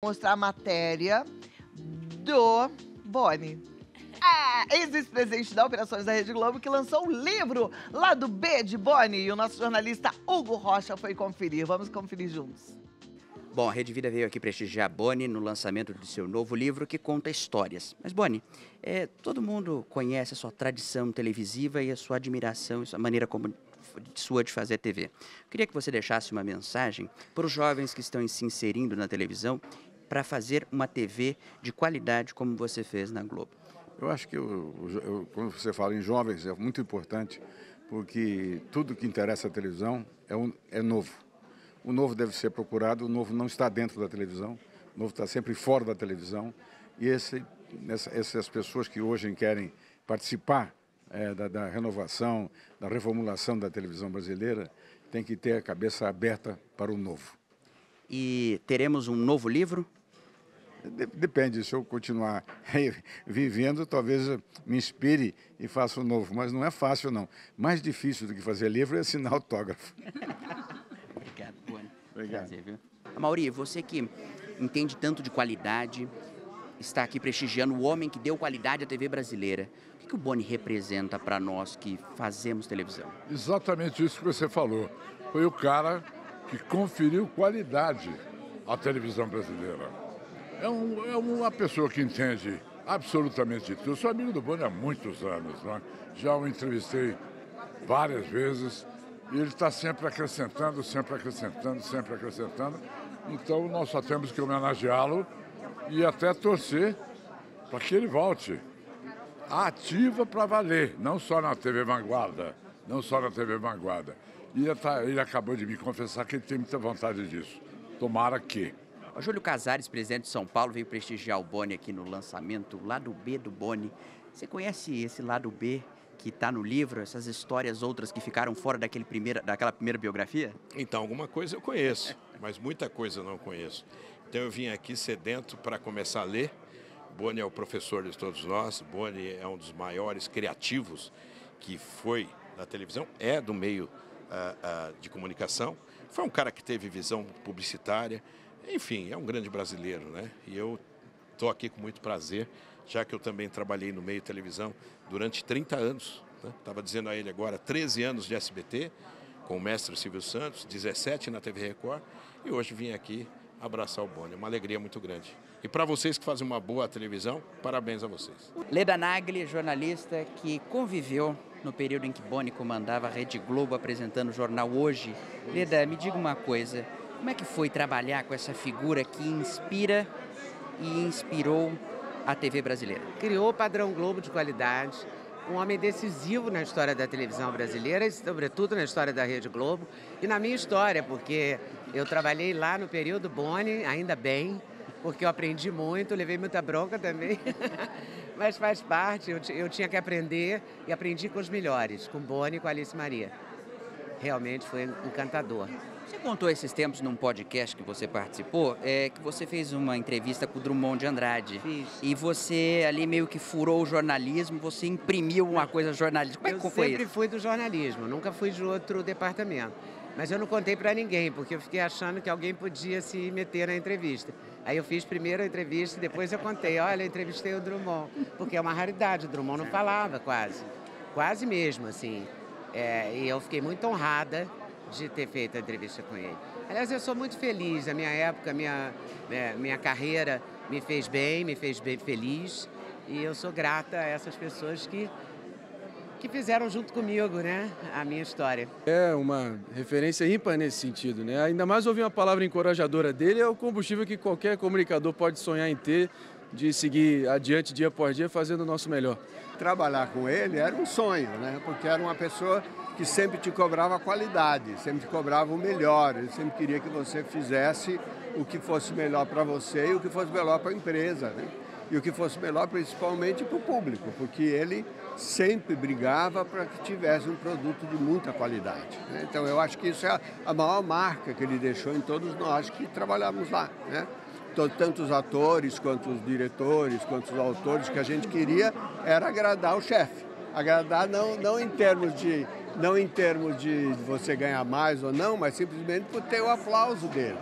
mostrar a matéria do Boni. Ah, ex-presidente da Operações da Rede Globo, que lançou o livro lá do B de Boni. E o nosso jornalista Hugo Rocha foi conferir. Vamos conferir juntos. Bom, a Rede Vida veio aqui prestigiar Boni no lançamento do seu novo livro que conta histórias. Mas, Boni, é, todo mundo conhece a sua tradição televisiva e a sua admiração a maneira como sua de fazer TV. Queria que você deixasse uma mensagem para os jovens que estão se inserindo na televisão para fazer uma TV de qualidade como você fez na Globo. Eu acho que eu, eu, quando você fala em jovens é muito importante porque tudo que interessa à televisão é, um, é novo. O novo deve ser procurado, o novo não está dentro da televisão, o novo está sempre fora da televisão. E esse, essa, essas pessoas que hoje querem participar é, da, da, renovação, da reformulação da televisão brasileira, têm que ter a cabeça aberta para o novo. E teremos um novo livro? Depende, se eu continuar vivendo, talvez me inspire e faça um novo, mas não é fácil não. Mais difícil do que fazer livro é assinar autógrafo. Obrigado, Bueno. Obrigado. Prazer, viu? Mauri, você que entende tanto de qualidade, está aqui prestigiando o homem que deu qualidade à TV brasileira. O que, que o Boni representa para nós que fazemos televisão? Exatamente isso que você falou. Foi o cara que conferiu qualidade à televisão brasileira. É, um, é uma pessoa que entende absolutamente tudo. Eu sou amigo do Boni há muitos anos. Né? Já o entrevistei várias vezes e ele está sempre acrescentando, sempre acrescentando, sempre acrescentando. Então nós só temos que homenageá-lo e até torcer para que ele volte ativa para valer, não só na TV Vanguarda, não só na TV Vanguarda. E ele acabou de me confessar que ele tem muita vontade disso. Tomara que. O Júlio Casares, presidente de São Paulo, veio prestigiar o Boni aqui no lançamento, lado B do Boni. Você conhece esse lado B que está no livro, essas histórias outras que ficaram fora daquele primeira, daquela primeira biografia? Então, alguma coisa eu conheço, mas muita coisa eu não conheço. Então eu vim aqui sedento para começar a ler. Boni é o professor de todos nós, Boni é um dos maiores criativos que foi da televisão, é do meio uh, uh, de comunicação. Foi um cara que teve visão publicitária, enfim, é um grande brasileiro, né? E eu estou aqui com muito prazer, já que eu também trabalhei no meio televisão durante 30 anos. Estava né? dizendo a ele agora, 13 anos de SBT, com o mestre Silvio Santos, 17 na TV Record, e hoje vim aqui abraçar o Boni. É uma alegria muito grande. E para vocês que fazem uma boa televisão, parabéns a vocês. Leda Nagli, jornalista que conviveu no período em que Boni comandava a Rede Globo apresentando o jornal Hoje. Leda, me diga uma coisa, como é que foi trabalhar com essa figura que inspira e inspirou a TV brasileira? Criou o padrão Globo de qualidade, um homem decisivo na história da televisão brasileira e, sobretudo, na história da Rede Globo e na minha história, porque eu trabalhei lá no período Boni, ainda bem, porque eu aprendi muito, levei muita bronca também, mas faz parte, eu, eu tinha que aprender e aprendi com os melhores, com Boni e com Alice Maria. Realmente foi encantador. Você contou esses tempos num podcast que você participou, é, que você fez uma entrevista com o Drummond de Andrade. Fiz. E você ali meio que furou o jornalismo, você imprimiu uma coisa jornalística. Como é que eu foi sempre isso? fui do jornalismo, nunca fui de outro departamento. Mas eu não contei para ninguém, porque eu fiquei achando que alguém podia se meter na entrevista. Aí eu fiz primeiro a entrevista e depois eu contei, olha, eu entrevistei o Drummond, porque é uma raridade, o Drummond não falava quase, quase mesmo, assim. É, e eu fiquei muito honrada de ter feito a entrevista com ele. Aliás, eu sou muito feliz. A minha época, minha, minha, minha carreira me fez bem, me fez bem feliz. E eu sou grata a essas pessoas que, que fizeram junto comigo né, a minha história. É uma referência ímpar nesse sentido. Né? Ainda mais ouvir uma palavra encorajadora dele é o combustível que qualquer comunicador pode sonhar em ter de seguir adiante dia após dia fazendo o nosso melhor. Trabalhar com ele era um sonho, né? porque era uma pessoa que sempre te cobrava qualidade, sempre te cobrava o melhor. Ele sempre queria que você fizesse o que fosse melhor para você e o que fosse melhor para a empresa. Né? E o que fosse melhor principalmente para o público, porque ele sempre brigava para que tivesse um produto de muita qualidade. Né? Então eu acho que isso é a maior marca que ele deixou em todos nós que trabalhamos lá. Né? Tanto os atores, quanto os diretores, quanto os autores, que a gente queria era agradar o chefe. Agradar não, não em termos de não em termos de você ganhar mais ou não, mas simplesmente por ter o aplauso dele.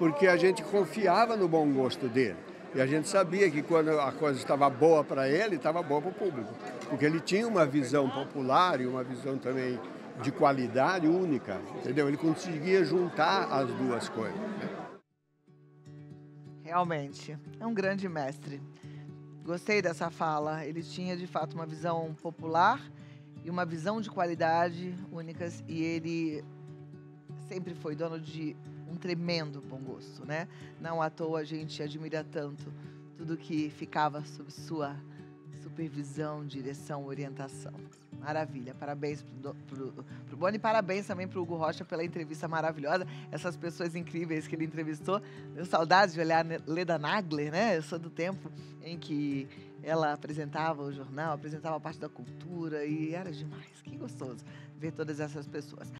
porque a gente confiava no bom gosto dele. E a gente sabia que quando a coisa estava boa para ele, estava boa para o público. Porque ele tinha uma visão popular e uma visão também de qualidade única, entendeu? Ele conseguia juntar as duas coisas. Realmente, é um grande mestre. Gostei dessa fala. Ele tinha de fato uma visão popular e uma visão de qualidade únicas e ele sempre foi dono de um tremendo bom gosto, né? Não à toa a gente admira tanto tudo que ficava sob sua supervisão, direção, orientação. Maravilha, parabéns pro, pro, pro Boni, parabéns também pro Hugo Rocha pela entrevista maravilhosa. Essas pessoas incríveis que ele entrevistou. Deu saudade de olhar Leda Nagler, né? Eu sou do tempo em que ela apresentava o jornal, apresentava a parte da cultura e era demais. Que gostoso ver todas essas pessoas.